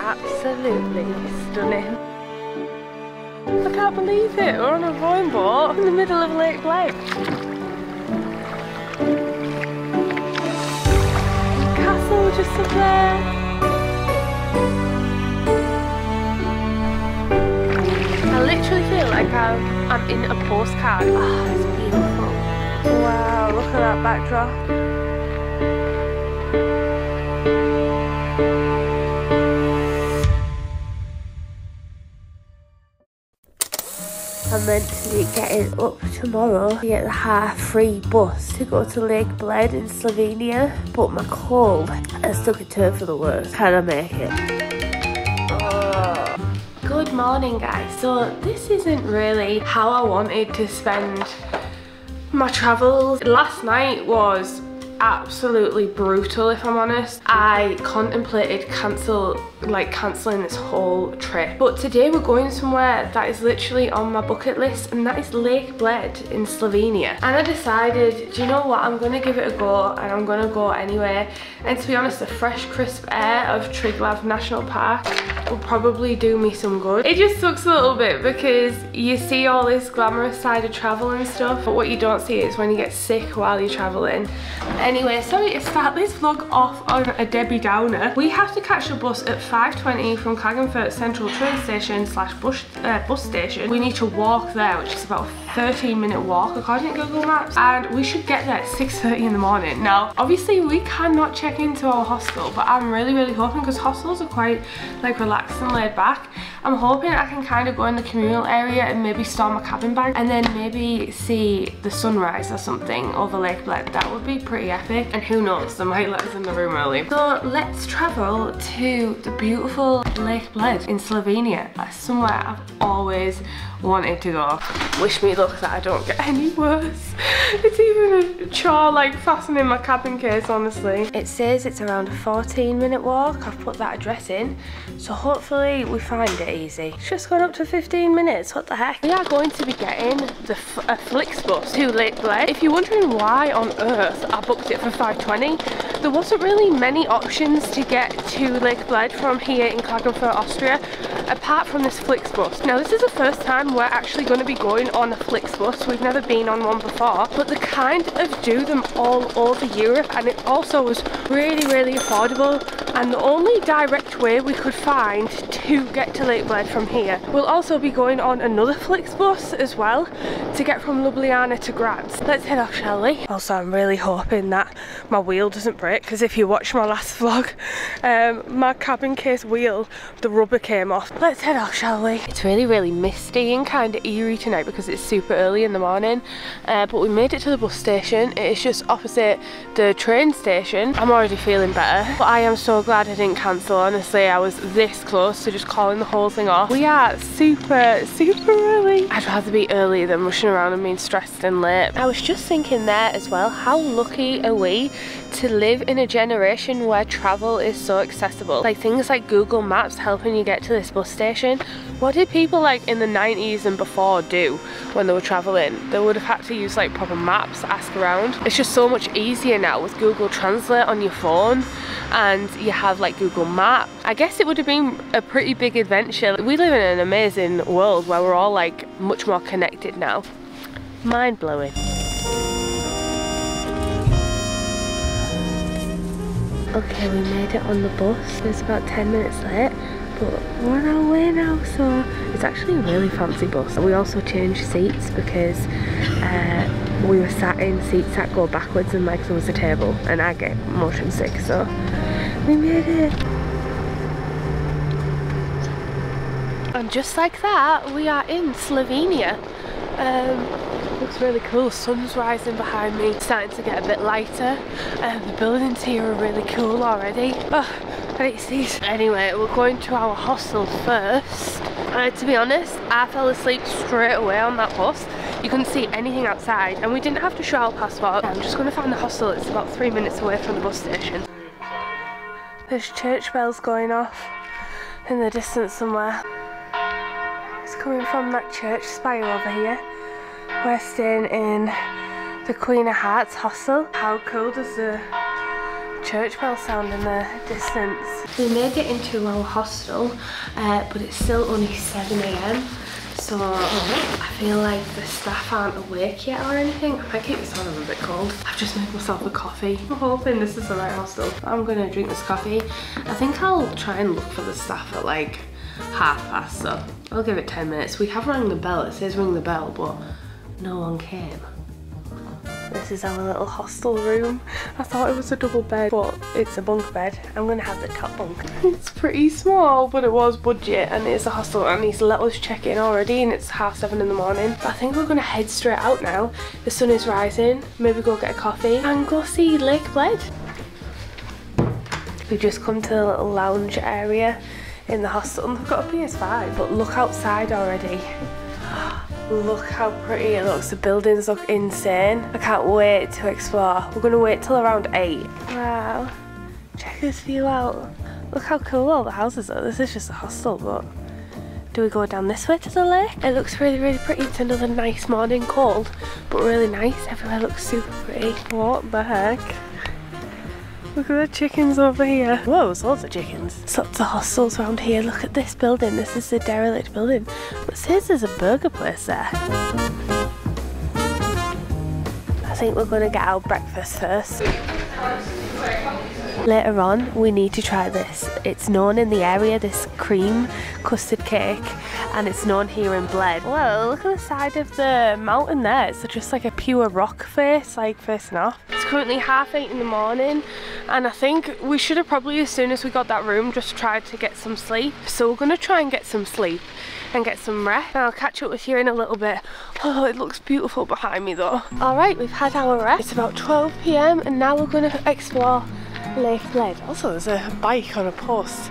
absolutely stunning. I can't believe it, we're on a rowing boat in the middle of Lake Bled. Castle just up there. I literally feel like I'm, I'm in a postcard. Oh, it's beautiful. Wow, look at that backdrop. Meant to be getting up tomorrow to get the half free bus to go to Lake Bled in Slovenia, but my cold has took a turn for the worse. Can I make it? Oh. Good morning guys. So this isn't really how I wanted to spend my travels. Last night was absolutely brutal if I'm honest. I contemplated cancel like cancelling this whole trip. But today we're going somewhere that is literally on my bucket list and that is Lake Bled in Slovenia. And I decided, do you know what, I'm gonna give it a go and I'm gonna go anyway. And to be honest, the fresh crisp air of Triglav National Park will probably do me some good. It just sucks a little bit because you see all this glamorous side of travel and stuff, but what you don't see is when you get sick while you're traveling. Anyway, sorry to start this vlog off on a Debbie Downer. We have to catch a bus at 5.20 from Klagenfurt Central train station slash bus, uh, bus station. We need to walk there, which is about a 13 minute walk according to Google Maps. And we should get there at 6.30 in the morning. Now, obviously we cannot check into our hostel, but I'm really, really hoping because hostels are quite like relaxed and laid back. I'm hoping I can kind of go in the communal area and maybe store my cabin bag and then maybe see the sunrise or something over Lake Bled. That would be pretty epic and who knows, they might let us in the room early. So let's travel to the beautiful Lake Bled in Slovenia. That's somewhere I've always wanted to go. Wish me luck that I don't get any worse. It's even a chore like fastening my cabin case honestly. It says it's around a 14 minute walk. I've put that address in. So hopefully we find it easy. It's just gone up to 15 minutes, what the heck. We are going to be getting the a Flixbus to Lake Bled. If you're wondering why on earth I booked it for 520, there wasn't really many options to get to Lake Bled from here in Klagenfurt, Austria, apart from this Flixbus. Now this is the first time we're actually going to be going on a Flixbus. We've never been on one before, but they kind of do them all over Europe and it also was really, really affordable and the only direct way we could find to get to Lake Bled from here. We'll also be going on another Flixbus as well to get from Ljubljana to Graz. Let's head off, shall we? Also, I'm really hoping that my wheel doesn't break because if you watch my last vlog, um, my cabin case wheel, the rubber came off. Let's head off, shall we? It's really, really misty and kind of eerie tonight because it's super early in the morning, uh, but we made it to the bus station. It is just opposite the train station. I'm already feeling better, but I am so glad I didn't cancel. Honestly, I was this close to just calling the whole thing off. We are super, super early. I'd rather be early than rushing around and being stressed and late. I was just thinking there as well, how lucky are we to live in a generation where travel is so accessible. Like things like Google Maps helping you get to this bus station. What did people like in the 90s and before do when they were traveling? They would have had to use like proper maps, ask around. It's just so much easier now with Google Translate on your phone and you have like Google Maps. I guess it would have been a pretty big adventure. We live in an amazing world where we're all like much more connected now. Mind blowing. Okay, we made it on the bus. It's about 10 minutes late, but we're on our way now, so it's actually a really fancy bus. We also changed seats because uh, we were sat in seats that go backwards and like was a table, and I get motion sick, so we made it. And just like that, we are in Slovenia. Um, looks really cool. Sun's rising behind me, starting to get a bit lighter. And the buildings here are really cool already. Oh, Anyway, we're going to our hostel first. Uh, to be honest, I fell asleep straight away on that bus. You couldn't see anything outside and we didn't have to show our passport. I'm just going to find the hostel. It's about three minutes away from the bus station. There's church bells going off in the distance somewhere. It's coming from that church spire over here. We're staying in the Queen of Hearts hostel. How cool does the church bell sound in the distance. We made it into our hostel, uh, but it's still only 7am. So I feel like the staff aren't awake yet or anything. I might keep this on, I'm a bit cold. I've just made myself a coffee. I'm hoping this is the right hostel. I'm gonna drink this coffee. I think I'll try and look for the staff at like half past, so I'll give it 10 minutes. We have rang the bell, it says ring the bell, but no one came. This is our little hostel room. I thought it was a double bed, but it's a bunk bed. I'm gonna have the top bunk. It's pretty small, but it was budget and it's a hostel and he's let us check in already and it's half seven in the morning. But I think we're gonna head straight out now. The sun is rising, maybe go get a coffee and go see Lake Bled. We've just come to the little lounge area in the hostel and they've got a PS5, but look outside already. Look how pretty it looks. The buildings look insane. I can't wait to explore. We're going to wait till around 8. Wow. Check this view out. Look how cool all the houses are. This is just a hostel, but do we go down this way to the lake? It looks really, really pretty. It's another nice morning, cold, but really nice. Everywhere looks super pretty. What the heck? Look at the chickens over here. Whoa, there's lots of chickens. Lots of hostels around here. Look at this building. This is a derelict building. But says there's a burger place there. I think we're going to get our breakfast first. Later on, we need to try this. It's known in the area, this cream custard cake, and it's known here in Bled. Well, look at the side of the mountain there. It's just like a pure rock face, like facing off. It's currently half eight in the morning, and I think we should have probably, as soon as we got that room, just tried to get some sleep. So we're gonna try and get some sleep and get some rest. And I'll catch up with you in a little bit. Oh, it looks beautiful behind me though. All right, we've had our rest. It's about 12 p.m. and now we're gonna explore Lake Bled. Also, there's a bike on a post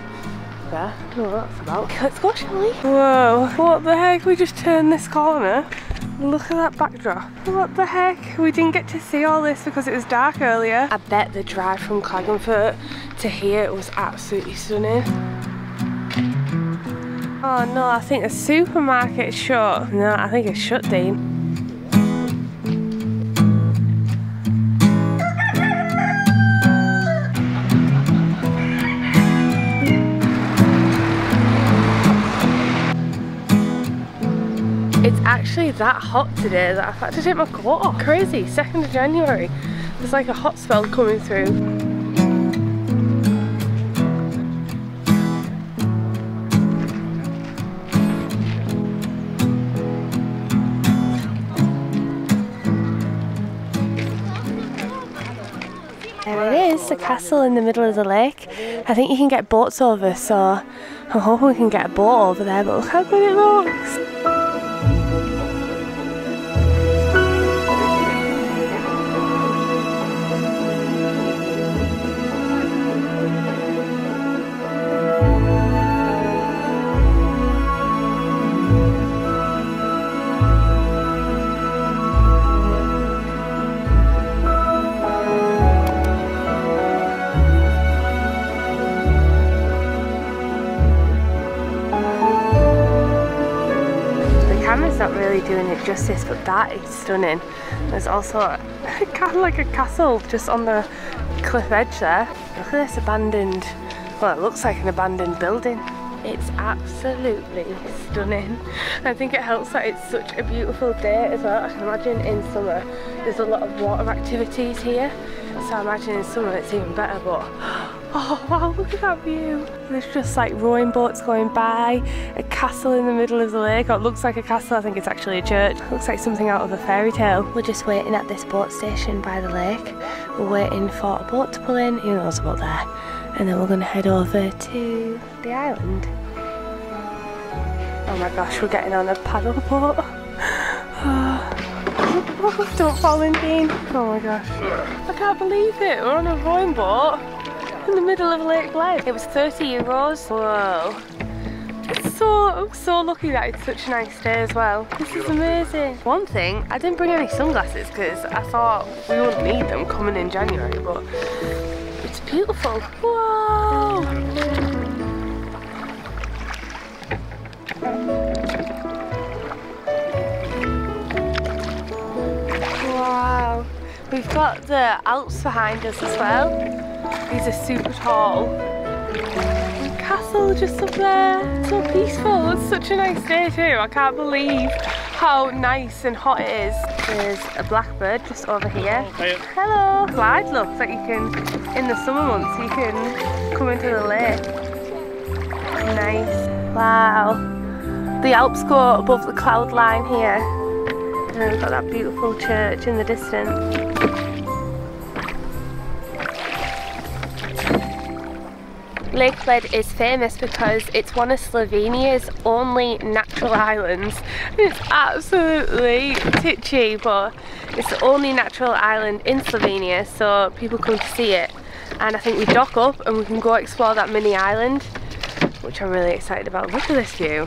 there. I don't know what that's about. Let's go, shall we? Whoa, what the heck? We just turned this corner. Look at that backdrop. What the heck? We didn't get to see all this because it was dark earlier. I bet the drive from Klagenfurt to here was absolutely stunning. Oh no, I think the supermarket's shut. No, I think it's shut, Dean. Actually that hot today that I've had to take my coat off. Crazy, 2nd of January. There's like a hot spell coming through. There it is, the castle in the middle of the lake. I think you can get boats over, so I'm hoping we can get a boat over there, but look how good it looks. It justice, but that is stunning. There's also kind of like a castle just on the cliff edge there. Look at this abandoned, well it looks like an abandoned building. It's absolutely stunning. I think it helps that it's such a beautiful day as well. I can imagine in summer there's a lot of water activities here. So I imagine in summer it's even better, but oh wow, look at that view. There's just like rowing boats going by, a castle in the middle of the lake. Oh, it looks like a castle, I think it's actually a church. It looks like something out of a fairy tale. We're just waiting at this boat station by the lake. We're waiting for a boat to pull in, who knows about there and then we're going to head over to the island. Oh my gosh, we're getting on a paddle boat. Don't fall in, Dean. Oh my gosh. I can't believe it. We're on a rowing boat in the middle of Lake Bled. It was 30 euros. Whoa. So, I'm so lucky that it's such a nice day as well. This is amazing. One thing, I didn't bring any sunglasses because I thought we wouldn't need them coming in January, but it's beautiful. Whoa! Wow. We've got the Alps behind us as well. These are super tall. Castle just up there. So peaceful. It's such a nice day too. I can't believe how nice and hot it is. There's a blackbird just over here. Hello. Clyde looks like you can, in the summer months, you can come into the lake. Nice. Wow. The Alps go above the cloud line here. And then we've got that beautiful church in the distance. Lake Bled is famous because it's one of Slovenia's only natural islands. It's absolutely titchy, but it's the only natural island in Slovenia, so people come to see it. And I think we dock up and we can go explore that mini island, which I'm really excited about. Look at this view.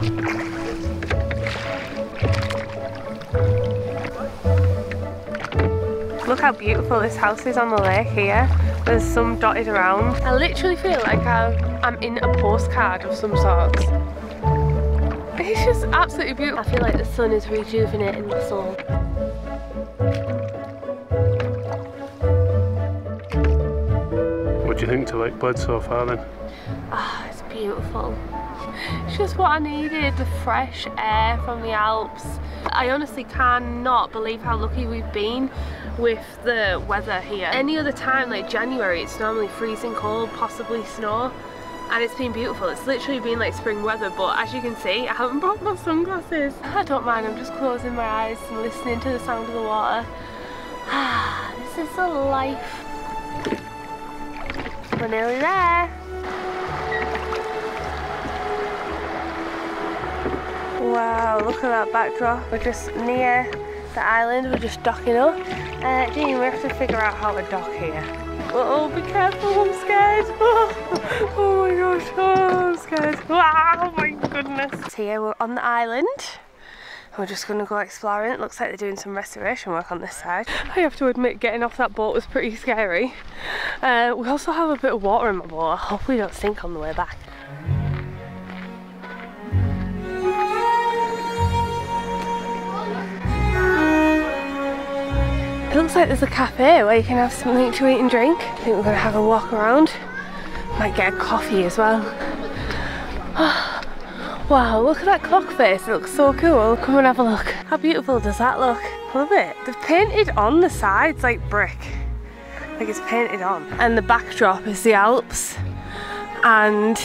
Look how beautiful this house is on the lake here. There's some dotted around. I literally feel like I'm, I'm in a postcard of some sort. It's just absolutely beautiful. I feel like the sun is rejuvenating my soul. What do you think to Lake Bled so far then? Ah, oh, it's beautiful. It's just what I needed, the fresh air from the Alps. I honestly cannot believe how lucky we've been with the weather here. Any other time, like January, it's normally freezing cold, possibly snow, and it's been beautiful. It's literally been like spring weather, but as you can see, I haven't brought my sunglasses. I don't mind, I'm just closing my eyes and listening to the sound of the water. this is a life. We're nearly there. Wow, look at that backdrop. We're just near the island, we're just docking up. Uh, Jean, we have to figure out how to dock here. Oh, be careful, I'm scared. Oh, oh my gosh, oh, I'm scared. Oh my goodness. So here we're on the island. We're just going to go exploring. It looks like they're doing some restoration work on this side. I have to admit, getting off that boat was pretty scary. Uh, we also have a bit of water in my boat. I hope we don't sink on the way back. It looks like there's a cafe where you can have something to eat and drink. I think we're to have a walk around. Might get a coffee as well. wow, look at that clock face. It looks so cool. Come and have a look. How beautiful does that look? Love it. They've painted on the sides like brick. Like it's painted on. And the backdrop is the Alps and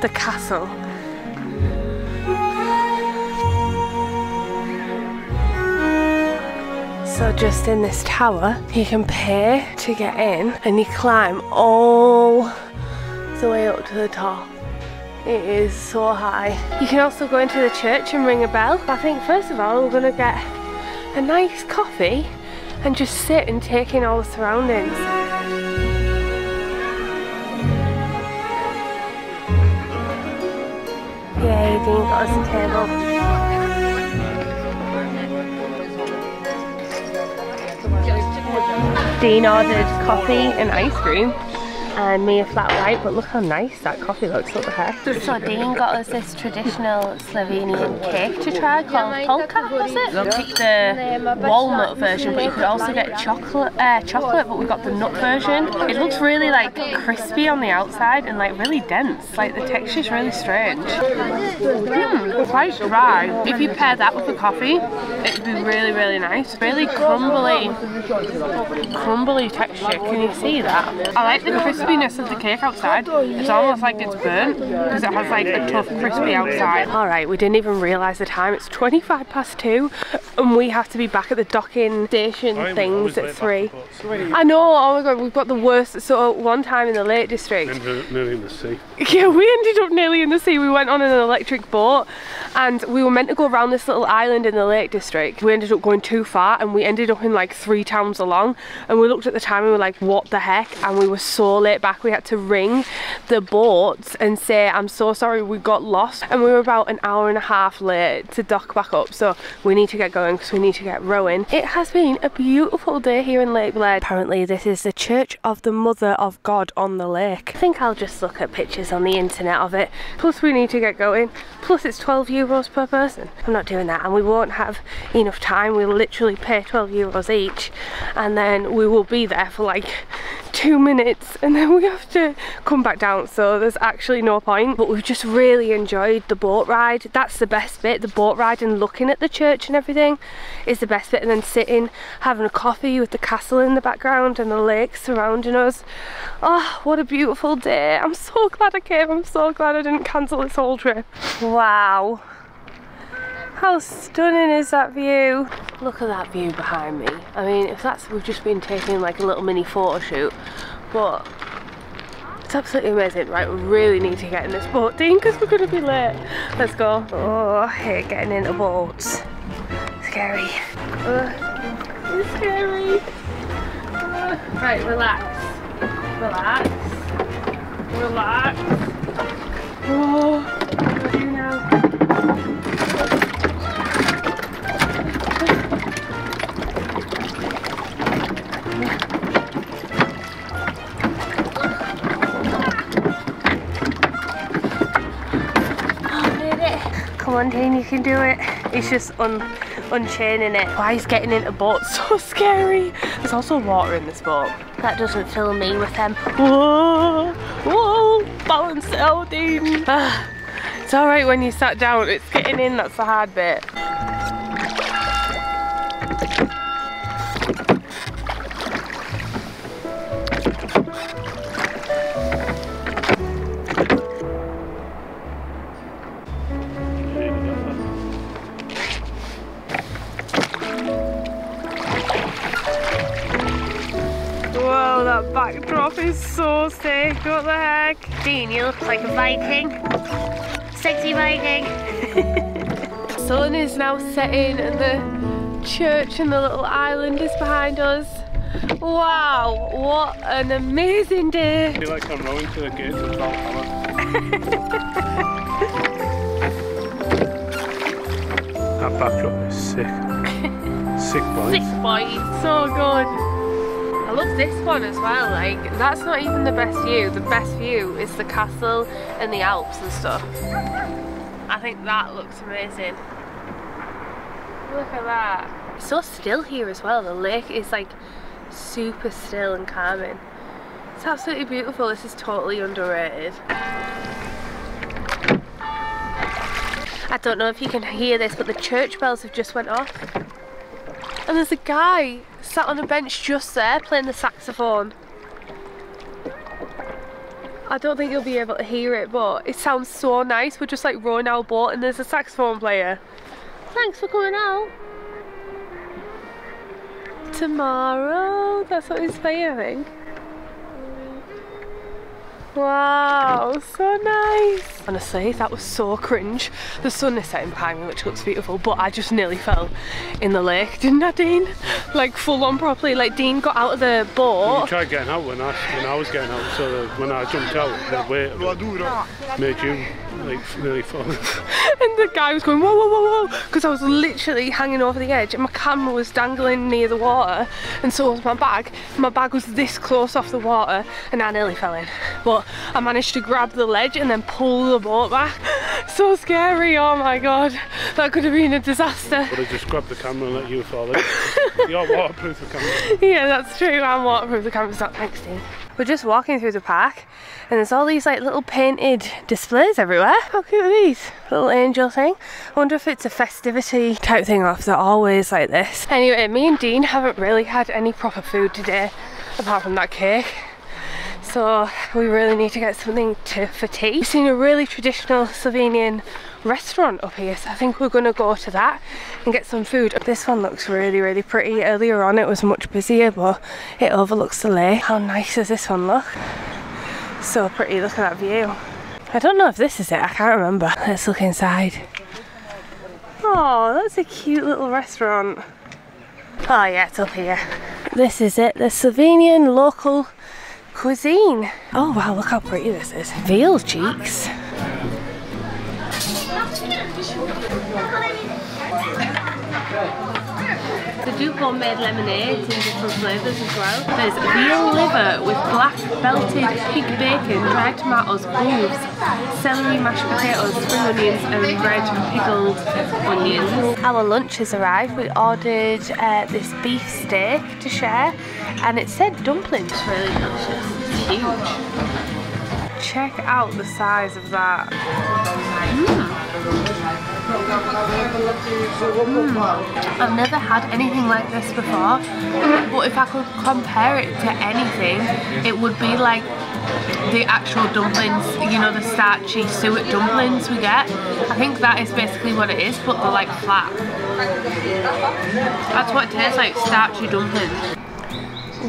the castle. So just in this tower, you can pay to get in and you climb all the way up to the top. It is so high. You can also go into the church and ring a bell. I think first of all, we're gonna get a nice coffee and just sit and take in all the surroundings. Yay, Dean got us a table. Dean ordered coffee and ice cream and me a flat white, but look how nice that coffee looks, what the heck. So Dean got us this traditional Slovenian cake to try called potica, was it? We picked the walnut version, but you could also get chocolate, uh, chocolate, but we got the nut version. It looks really like crispy on the outside and like really dense, like the texture's really strange. Hmm, quite dry. If you pair that with the coffee, it'd be really, really nice. Really crumbly, crumbly texture, can you see that? I like the crispy crispiness of the cake outside. It's almost like it's burnt because it has like a tough crispy outside. Alright, we didn't even realise the time. It's 25 past 2 and we have to be back at the docking station things at 3. I know, oh my god, we've got the worst. So one time in the Lake District. Nearly in the sea. Yeah, we ended up nearly in the sea. We went on an electric boat and we were meant to go around this little island in the Lake District. We ended up going too far and we ended up in like three towns along and we looked at the time and we were like, what the heck? And we were so late back we had to ring the boats and say I'm so sorry we got lost and we were about an hour and a half late to dock back up so we need to get going because we need to get rowing. It has been a beautiful day here in Lake Bled. Apparently this is the Church of the Mother of God on the lake. I think I'll just look at pictures on the internet of it. Plus we need to get going. Plus it's 12 euros euros per person. I'm not doing that and we won't have enough time. We'll literally pay 12 euros each and then we will be there for like two minutes and then we have to come back down. So there's actually no point. But we've just really enjoyed the boat ride. That's the best bit the boat ride and looking at the church and everything is the best bit. And then sitting having a coffee with the castle in the background and the lake surrounding us. Oh what a beautiful day. I'm so glad I came. I'm so glad I didn't cancel this whole trip. Wow how stunning is that view? Look at that view behind me. I mean, if that's, we've just been taking like a little mini photo shoot, but it's absolutely amazing. Right, we really need to get in this boat, Dean, because we're going to be late. Let's go. Oh, I hate getting into boats. Scary. Uh, it's scary. Uh, right, relax. Relax. Relax. Oh, You can do it. It's just un unchaining it. Why is getting into boats so scary? There's also water in this boat. That doesn't fill me with them. Whoa, whoa, balance it out, Dean. Ah, it's all right when you sat down. It's getting in that's the hard bit. Whoa, that backdrop is so sick. What the heck? Dean, you look like a Viking. Sexy Viking. Sun is now setting and the church and the little island is behind us. Wow, what an amazing day. I feel like I'm rowing to the gates of Valhalla. that backdrop is sick. sick boys. Sick boy, so good. Love this one as well, like that's not even the best view. The best view is the castle and the Alps and stuff. I think that looks amazing. Look at that. It's so still here as well. The lake is like super still and calming. It's absolutely beautiful. This is totally underrated. I don't know if you can hear this, but the church bells have just went off. And there's a guy sat on a bench just there playing the saxophone. I don't think you'll be able to hear it, but it sounds so nice. We're just like rowing our boat and there's a saxophone player. Thanks for coming out. Tomorrow, that's what he's playing, I think. Wow, so nice. Honestly, that was so cringe. The sun is setting behind me, which looks beautiful, but I just nearly fell in the lake, didn't I, Dean? Like full on properly. Like Dean got out of the You boat. tried getting out when I when I was getting out, so that when I jumped out, the weight of it made you like nearly fall. And the guy was going, whoa, whoa, whoa, whoa, because I was literally hanging over the edge and my camera was dangling near the water and so was my bag. My bag was this close off the water and I nearly fell in. But I managed to grab the ledge and then pull the boat back. So scary, oh my god. That could have been a disaster. But I just grabbed the camera and let you fall in. You're waterproof the camera. Yeah, that's true. I'm waterproof. The camera's not thanks, Dean. We're just walking through the park and there's all these like little painted displays everywhere. How cute are these? Little angel thing. I wonder if it's a festivity type thing or if they're always like this. Anyway, me and Dean haven't really had any proper food today apart from that cake. So we really need to get something to for tea. We've seen a really traditional Slovenian restaurant up here so I think we're going to go to that and get some food. This one looks really really pretty. Earlier on it was much busier but it overlooks the lake. How nice does this one look? So pretty, look at that view. I don't know if this is it, I can't remember. Let's look inside. Oh, that's a cute little restaurant. Oh yeah, it's up here. This is it, the Slovenian local cuisine. Oh wow, look how pretty this is. Veal cheeks. They do homemade lemonades in different flavours as well. There's veal liver with black belted pig bacon, dried tomatoes, cloves, celery, mashed potatoes, spring onions and red pickled onions. Our lunch has arrived. We ordered uh, this beef steak to share and it said dumplings really delicious. It's huge. Check out the size of that. Mm. I've never had anything like this before, but if I could compare it to anything, it would be like the actual dumplings, you know, the starchy suet dumplings we get. I think that is basically what it is, but they're like flat. That's what it tastes like, starchy dumplings.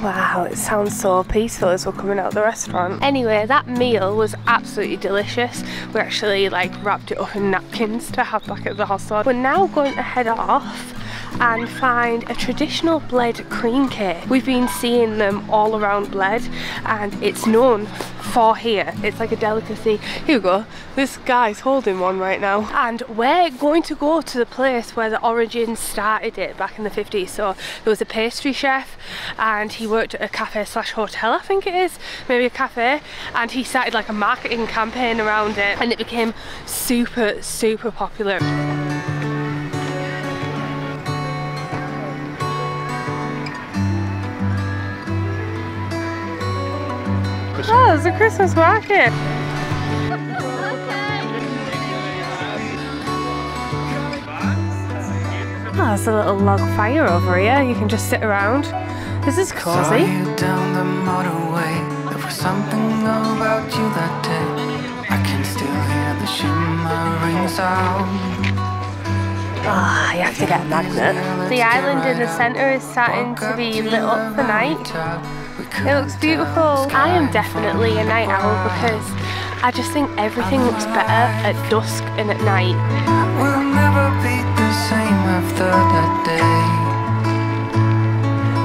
Wow, it sounds so peaceful as we're coming out of the restaurant. Anyway, that meal was absolutely delicious. We actually like wrapped it up in napkins to have back at the hostel. We're now going to head off and find a traditional Bled cream cake. We've been seeing them all around Bled and it's known for here. It's like a delicacy. Here we go. This guy's holding one right now. And we're going to go to the place where the origin started it back in the 50s. So there was a pastry chef and he worked at a cafe slash hotel, I think it is, maybe a cafe. And he started like a marketing campaign around it and it became super, super popular. Oh, it's a Christmas market. Oh, there's a little log fire over here. You can just sit around. This is cozy. down the motorway. There was something about you that day. I can still hear the shimmering sound. Oh, you have to get a magnet. The island in the centre is starting to be lit up for night. It looks beautiful. I am definitely a night owl because I just think everything looks better at dusk and at night. We'll never be the same after that day.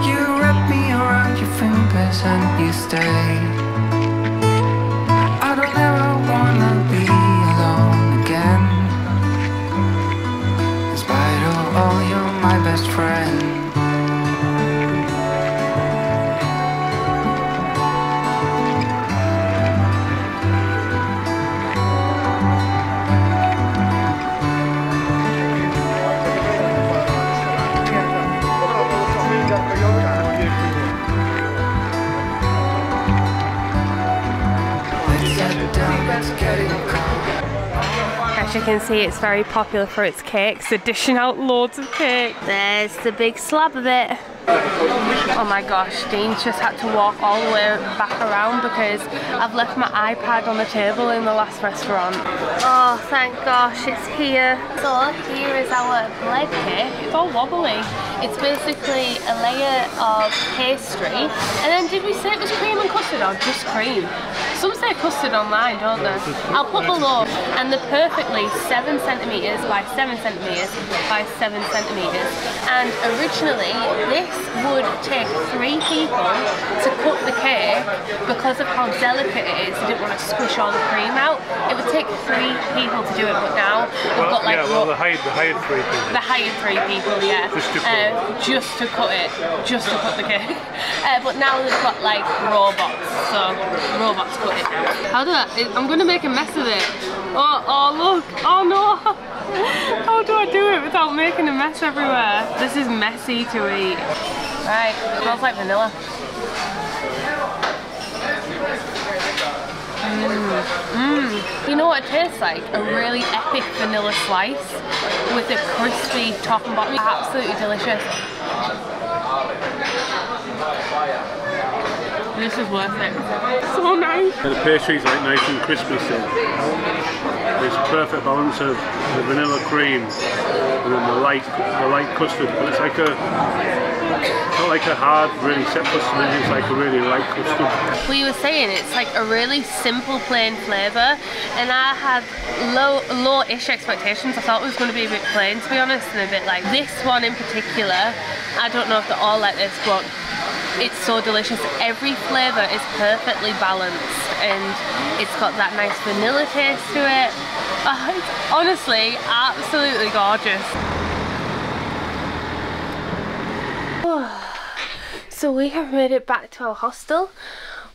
You wrap me around your fingers and you stay. I don't ever wanna be alone again. In spite of all, you're my best friend. You can see, it's very popular for its cakes. They're dishing out loads of cake. There's the big slab of it. Oh my gosh, Dean's just had to walk all the way back around because I've left my iPad on the table in the last restaurant. Oh, thank gosh, it's here. So here is our Bled cake. It's all wobbly. It's basically a layer of pastry. And then did we say it was cream and custard or just cream? Some say custard online, don't they? I'll put below. And they're perfectly seven centimetres by seven centimetres by seven centimetres. And originally this would take three people to cook the cake because of how delicate it is. They didn't want to squish all the cream out. It would take three people to do it, but now we've Well, got like yeah, well, the hired, the hired three people. the hired three people, yeah. Just to cut uh, just to cut it, just to cut the cake. Uh, but now they've got like robots, so robots cut it. How do I? I'm gonna make a mess of it. Oh, oh look! Oh no! How do I do it without making a mess everywhere? This is messy to eat. Right, smells like vanilla. Mmm. Mmm. You know what it tastes like? A really epic vanilla slice with a crispy top and bottom. Absolutely delicious. This is worth it. So nice. And the pastry's like nice and crispy still. A perfect balance of the vanilla cream and then the light, the light custard. But it's like a, not like a hard, really set custard. It's like a really light custard. we were saying it's like a really simple plain flavour and I had low low-ish expectations I thought it was going to be a bit plain to be honest and a bit like this one in particular I don't know if they're all like this but it's so delicious every flavour is perfectly balanced and it's got that nice vanilla taste to it oh, it's honestly absolutely gorgeous So we have made it back to our hostel.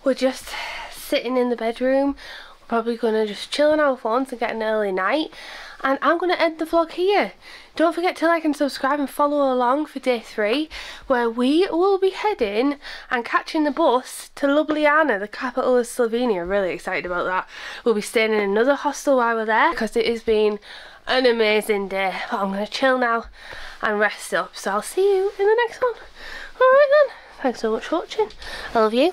We're just sitting in the bedroom. We're probably going to just chill on our phones and get an early night. And I'm going to end the vlog here. Don't forget to like and subscribe and follow along for day three, where we will be heading and catching the bus to Ljubljana, the capital of Slovenia. Really excited about that. We'll be staying in another hostel while we're there because it has been an amazing day. But I'm going to chill now and rest up. So I'll see you in the next one. Alright then. Thanks so much for watching. I love you.